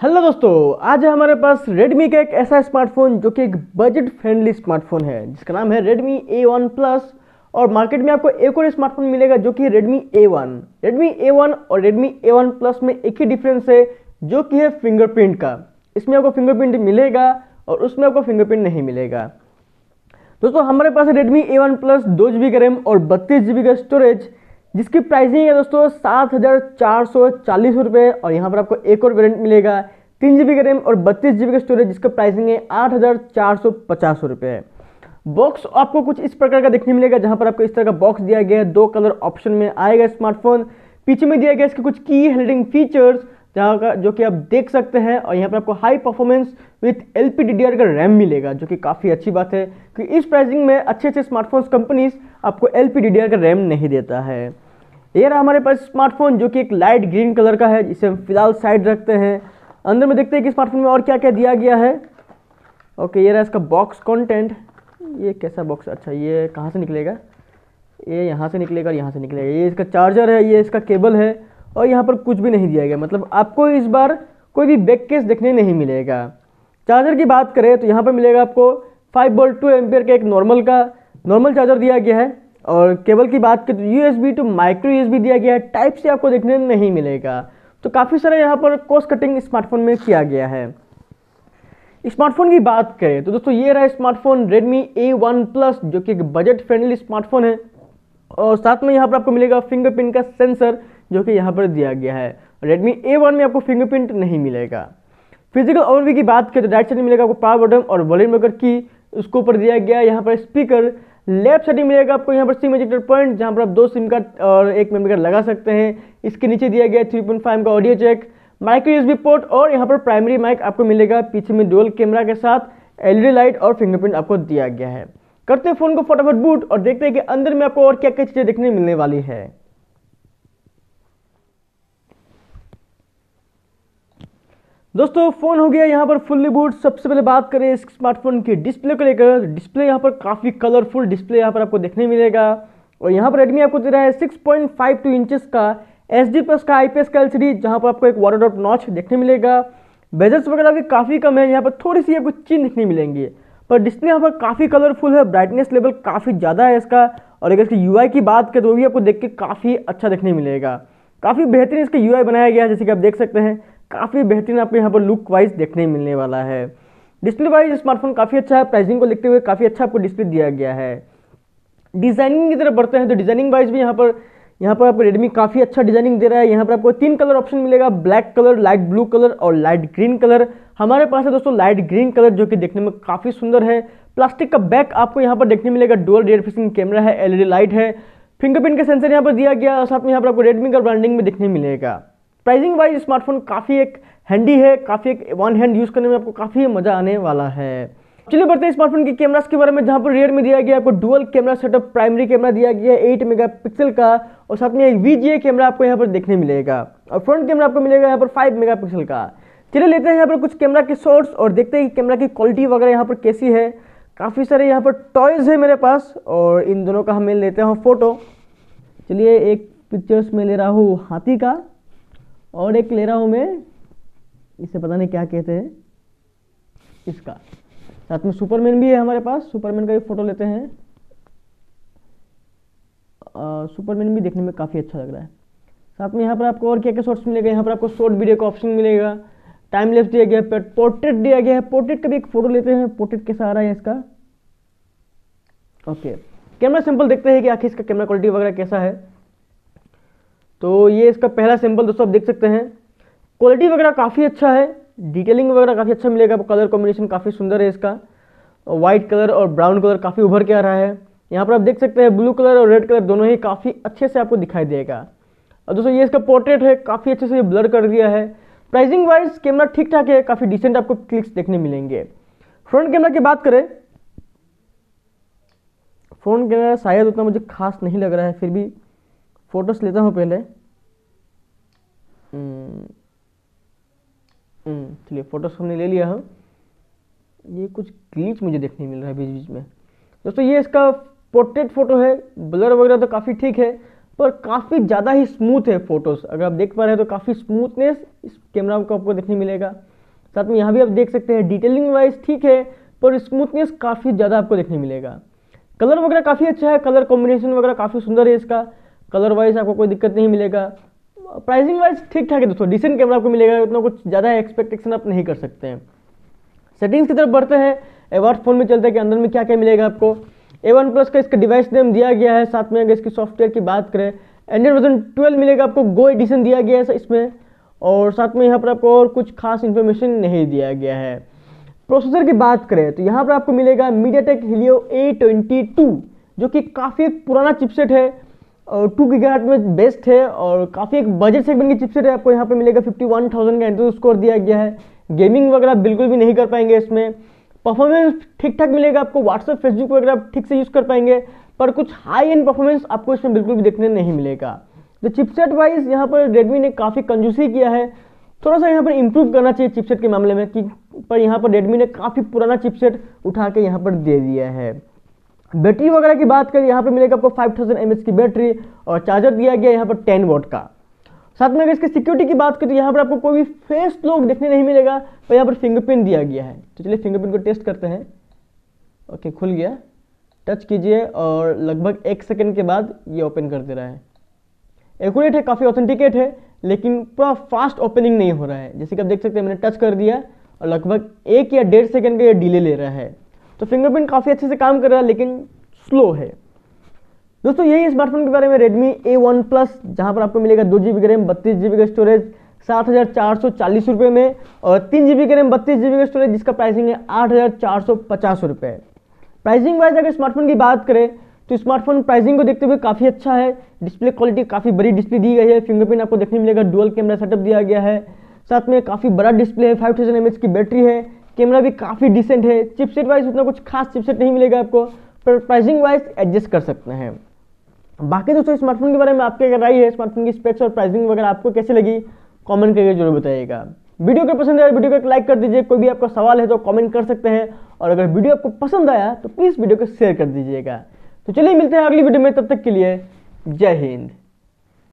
Hello दोस्तों, आज हमारे पास Redmi का एक ऐसा स्मार्टफ़ोन जो कि एक बजट फ्रेंडली स्मार्टफ़ोन है, जिसका नाम है Redmi A1 Plus और मार्केट में आपको एक और स्मार्टफ़ोन मिलेगा जो कि Redmi A1 Redmi A1 और Redmi A1 Plus में एक ही डिफरेंस है, जो कि है फिंगरप्रिंट का। इसमें आपको फिंगरप्रिंट मिलेगा और उसमें आपको फिंगरप्रिंट नहीं मिलेगा। दोस्तों, हमारे पास है Redmi A1 Plus दो जी बी का रैम और बत्तीस जी बी का स्टोरेज जिसकी प्राइसिंग है दोस्तों सात हज़ार चार सौ चालीस रुपये और यहाँ पर आपको एक और वेरिएंट मिलेगा, तीन जी बी का रैम और बत्तीस जी बी का स्टोरेज जिसका प्राइसिंग है आठ हज़ार चार सौ पचास रुपये बॉक्स आपको कुछ इस प्रकार का देखने मिलेगा, जहाँ पर आपको इस तरह का बॉक्स दिया गया है, दो कलर ऑप्शन में आएगा स्मार्टफ़ोन पीछे में दिया गया इसके कुछ की हेल्डिंग फीचर्स जहाँ का जो कि आप देख सकते हैं, और यहाँ पर आपको हाई परफॉर्मेंस विथ एल का रैम मिलेगा, जो कि काफ़ी अच्छी बात है क्योंकि इस प्राइसिंग में अच्छे अच्छे स्मार्टफोन्स कंपनीज़ आपको एल का रैम नहीं देता है। ये रहा हमारे पास स्मार्टफ़ोन जो कि एक लाइट ग्रीन कलर का है, जिसे हम फ़िलहाल साइड रखते हैं। अंदर में देखते हैं कि स्मार्टफ़ोन में और क्या क्या दिया गया है। ओके ये रहा इसका बॉक्स कंटेंट ये कैसा बॉक्स अच्छा ये कहाँ से निकलेगा? ये यहाँ से निकलेगा और यहाँ से निकलेगा। ये इसका चार्जर है, ये इसका केबल है, और यहाँ पर कुछ भी नहीं दिया गया। मतलब आपको इस बार कोई भी बैक केस देखने नहीं मिलेगा। चार्जर की बात करें तो यहाँ पर मिलेगा आपको फाइव वोल्ट टू एम्पियर का एक नॉर्मल का नॉर्मल चार्जर दिया गया है। और केबल की बात करें तो U S B two micro U S B दिया गया है टाइप से आपको देखने नहीं मिलेगा। तो काफ़ी सारा यहाँ पर कॉस्ट कटिंग स्मार्टफ़ोन में किया गया है। स्मार्टफ़ोन की बात करें तो दोस्तों ये रहा स्मार्टफ़ोन Redmi A1 Plus, जो कि एक बजट फ्रेंडली स्मार्टफ़ोन है। और साथ में यहाँ पर आपको मिलेगा फिंगरप्रिंट का सेंसर जो कि यहाँ पर दिया गया है। Redmi A1 में आपको फिंगरप्रिंट नहीं मिलेगा। फ़िज़िकल ओवरव्यू की बात करें तो राइट साइड मिलेगा आपको पावर बटन और वॉल्यूम मेकर की। उसके ऊपर दिया गया यहाँ पर स्पीकर लेफ़्ट साइड में मिलेगा आपको यहाँ पर सिम एजेक्टर पॉइंट जहाँ पर आप दो सिम कार्ड और एक मेमोरी कार्ड लगा सकते हैं। इसके नीचे दिया गया थ्री पॉइंट फाइव का audio jack micro USB port और यहाँ पर प्राइमरी माइक आपको मिलेगा। पीछे में डुअल कैमरा के साथ एलईडी लाइट और फिंगरप्रिंट आपको दिया गया है। करते हैं फ़ोन को फटाफट बूट और देखते हैं कि अंदर में आपको और क्या क्या चीज़ें देखने मिलने वाली है। दोस्तों, फ़ोन हो गया यहाँ पर फुल्ली बूट सबसे पहले बात करें इस स्मार्टफ़ोन की डिस्प्ले को लेकर। डिस्प्ले यहाँ पर काफ़ी कलरफुल डिस्प्ले यहाँ पर आपको देखने मिलेगा। और यहाँ पर रेडमी आपको दे रहा है 6.52 इंचेस का एच डी प्लस का आई पी एस का एल सी डी जहाँ पर आपको एक वाटर ड्रॉप नॉच देखने मिलेगा। बेजल्स वगैरह भी काफ़ी कम है, यहाँ पर थोड़ी सी आपको चीन देखने मिलेंगी। पर डिस्प्ले यहाँ पर काफ़ी कलरफुल है ब्राइटनेस लेवल काफ़ी ज़्यादा है इसका। और अगर इसकी यू की बात करें तो भी आपको देख के काफ़ी अच्छा देखने मिलेगा। काफ़ी बेहतरीन इसका यू बनाया गया है, जैसे कि आप देख सकते हैं। काफ़ी बेहतरीन आपको यहाँ पर लुक वाइज देखने मिलने वाला है। डिस्प्ले वाइज स्मार्टफ़ोन काफ़ी अच्छा है प्राइसिंग को देखते हुए काफ़ी अच्छा आपको डिस्प्ले दिया गया है। डिज़ाइनिंग की तरफ़ बढ़ते हैं तो डिज़ाइनिंग वाइज भी यहाँ पर यहाँ पर आपको रेडमी काफ़ी अच्छा डिज़ाइनिंग दे रहा है। यहाँ पर आपको तीन कलर ऑप्शन मिलेगा black colour light blue colour और लाइट ग्रीन कलर हमारे पास है दोस्तों लाइट ग्रीन कलर जो कि देखने में काफ़ी सुंदर है। प्लास्टिक का बैक आपको यहाँ पर देखने मिलेगा डुअल रेड फेसिंग कैमरा है एलईडी लाइट है। फिंगरप्रिंट का सेंसर यहाँ पर दिया गया और साथ में यहाँ पर आपको रेडमी का ब्रांडिंग में देखने मिलेगा। प्राइसिंग वाइज स्मार्टफ़ोन काफ़ी एक हैंडी है, काफ़ी एक वन हैंड यूज़ करने में आपको काफ़ी मज़ा आने वाला है। चलिए बढ़ते हैं स्मार्टफ़ोन के कैमरास के बारे में, जहाँ पर रियर में दिया गया आपको dual camera setup primary camera दिया गया है एट मेगापिक्सल का, और साथ में एक वी कैमरा आपको यहाँ पर देखने मिलेगा। और फ्रंट कैमरा आपको मिलेगा यहाँ पर फाइव मेगापिक्सल का। चलिए लेते हैं यहाँ पर कुछ कैमरा के शॉर्ट्स और देखते हैं कि कैमरा की क्वालिटी वगैरह यहाँ पर कैसी है। काफ़ी सारे यहाँ पर टॉयज़ है मेरे पास, और इन दोनों का हमें लेते हैं फ़ोटो चलिए एक पिक्चर्स में ले रहा हूँ हाथी का। और एक ले रहा हूँ मैं। इसे पता नहीं क्या कहते हैं। इसका। साथ में सुपरमैन भी है हमारे पास। सुपरमैन का भी फ़ोटो लेते हैं। सुपरमैन भी देखने में काफ़ी अच्छा लग रहा है। साथ में यहाँ पर आपको और क्या क्या शॉर्ट्स मिलेगा। यहाँ पर आपको शॉर्ट वीडियो का ऑप्शन मिलेगा। टाइम लेफ़्ट दिया गया है पोर्ट्रेट दिया गया है। पोर्ट्रेट का भी एक फ़ोटो लेते हैं। पोर्ट्रेट कैसा आ रहा है इसका? ओके। कैमरा सिंपल देखते हैं कि आखिर इसका कैमरा क्वालिटी वगैरह कैसा है। तो ये इसका पहला सिंपल दोस्तों आप देख सकते हैं। क्वालिटी वगैरह काफ़ी अच्छा है। डिटेलिंग वगैरह काफ़ी अच्छा मिलेगा कलर कॉम्बिनेशन काफ़ी सुंदर है इसका। वाइट कलर और ब्राउन कलर काफ़ी उभर के आ रहा है। यहाँ पर आप देख सकते हैं ब्लू कलर और रेड कलर दोनों ही काफ़ी अच्छे से आपको दिखाई देगा। और दोस्तों ये इसका पोर्ट्रेट है। काफ़ी अच्छे से ब्लर कर दिया है। प्राइसिंग वाइज कैमरा ठीक ठाक है। काफ़ी डिसेंट आपको क्लिक्स देखने मिलेंगे। फ्रंट कैमरा की बात करें। फ्रंट कैमरा शायद उतना मुझे खास नहीं लग रहा है। फिर भी फोटोस लेता हूँ पहले। हम्म, हम्म, चलिए फोटोस हमने ले लिया हम ये कुछ ग्लिच मुझे देखने मिल रहा है बीच बीच में। दोस्तों ये इसका पोर्ट्रेट फ़ोटो है। ब्लर वगैरह तो काफ़ी ठीक है पर काफ़ी ज़्यादा ही स्मूथ है फ़ोटोज़ अगर आप देख पा रहे हैं तो काफ़ी स्मूथनेस इस कैमरा को आपको देखने मिलेगा। साथ में यहाँ भी आप देख सकते हैं डिटेलिंग वाइज ठीक है पर स्मूथनेस काफ़ी ज़्यादा आपको देखने मिलेगा। कलर वगैरह काफ़ी अच्छा है कलर कॉम्बिनेशन वगैरह काफ़ी सुंदर है इसका। कलर वाइज आपको कोई दिक्कत नहीं मिलेगा। प्राइसिंग वाइज ठीक ठाक है दोस्तों डिसेंट कैमरा आपको मिलेगा, उतना कुछ ज़्यादा एक्सपेक्टेशन आप नहीं कर सकते हैं। सेटिंग्स की तरफ़ बढ़ते हैं एवार्ड फ़ोन में चलते हैं कि अंदर में क्या क्या मिलेगा आपको। ए वन प्लस का इसका डिवाइस नेम दिया गया है, साथ में अगर इसकी सॉफ्टवेयर की बात करें एंड्रॉइड वर्जन ट्वेल्व मिलेगा आपको गो एडिशन दिया गया है इसमें। और साथ में यहाँ पर आपको और कुछ खास इन्फॉर्मेशन नहीं दिया गया है। प्रोसेसर की बात करें तो यहाँ पर आपको मिलेगा MediaTek Helio A twenty two जो कि काफ़ी एक पुराना चिपसेट है। और टू गीगाहर्ट में बेस्ट है और काफ़ी एक बजट सेगमेंट की चिपसेट है। आपको यहाँ पे मिलेगा फिफ्टी वन थाउज़ेंड का एंट्री स्कोर दिया गया है। गेमिंग वगैरह बिल्कुल भी नहीं कर पाएँगे इसमें। परफॉर्मेंस ठीक ठाक मिलेगा आपको। व्हाट्सअप फेसबुक वगैरह आप ठीक से यूज़ कर पाएँगे। पर कुछ हाई एंड परफॉर्मेंस आपको इसमें बिल्कुल भी देखने नहीं मिलेगा। तो चिपसेट वाइज यहाँ पर रेडमी ने काफ़ी कंजूसी किया है। थोड़ा सा यहाँ पर इम्प्रूव करना चाहिए चिपसेट के मामले में कि पर यहाँ पर रेडमी ने काफ़ी पुराना चिपसेट उठा के यहाँ पर दे दिया है। बैटरी वगैरह की बात करें, यहाँ पर मिलेगा आपको 5000 थाउज़ेंड की बैटरी और चार्जर दिया गया यहाँ पर 10 वोट का। साथ में अगर इसकी सिक्योरिटी की बात करें तो यहाँ पर आपको कोई भी फेस लॉक देखने नहीं मिलेगा और यहाँ पर फिंगरप्रिंट दिया गया है। तो चलिए फिंगरप्रिंट को टेस्ट करते हैं। ओके खुल गया। टच कीजिए और लगभग एक सेकंड के बाद ये ओपन कर दे रहा है। एक्यूरेट है, काफ़ी ऑथेंटिकेट है, लेकिन पूरा फास्ट ओपनिंग नहीं हो रहा है। जैसे कि आप देख सकते हैं, मैंने टच कर दिया और लगभग एक या डेढ़ सेकेंड का ये डिले ले रहा है। तो फिंगरप्रिंट काफ़ी अच्छे से काम कर रहा है, लेकिन स्लो है। दोस्तों, यही स्मार्टफ़ोन के बारे में ए वन प्लस जहाँ पर आपको मिलेगा दो जी बी रैम बत्तीस जी बी का स्टोरेज सात हज़ार चार सौ चालीस रुपये में, और तीन जी बी रैम बत्तीस जी बी का स्टोरेज जिसका प्राइसिंग है आठ हज़ार चार सौ पचास रुपये प्राइसिंग वाइज अगर स्मार्टफ़ोन की बात करें तो स्मार्टफ़ोन प्राइसिंग को देखते हुए काफ़ी अच्छा है। डिस्प्ले क्वालिटी काफ़ी बड़ी डिस्प्ले दी गई है। फिंगरप्रिंट आपको देखने मिलेगा डुअल कैमरा सेटअप दिया गया है। साथ में काफ़ी बड़ा डिस्प्ले है फाइव थाउज़ेंड एम की बैटरी है। कैमरा भी काफ़ी डिसेंट है। चिपसेट वाइज उतना कुछ खास चिपसेट नहीं मिलेगा आपको, पर प्राइसिंग वाइज एडजस्ट कर सकते हैं। बाकी दोस्तों स्मार्टफ़ोन के बारे में आपकी अगर राय है स्मार्टफ़ोन की स्पेक्स और प्राइसिंग वगैरह आपको कैसे लगी कमेंट करके ज़रूर बताइएगा। वीडियो को पसंद आया, वीडियो को एक लाइक कर दीजिए। कोई भी आपका सवाल है तो कमेंट कर सकते हैं। और अगर वीडियो आपको पसंद आया तो प्लीज़ वीडियो को शेयर कर दीजिएगा। तो चलिए मिलते हैं अगली वीडियो में, तब तक के लिए जय हिंद।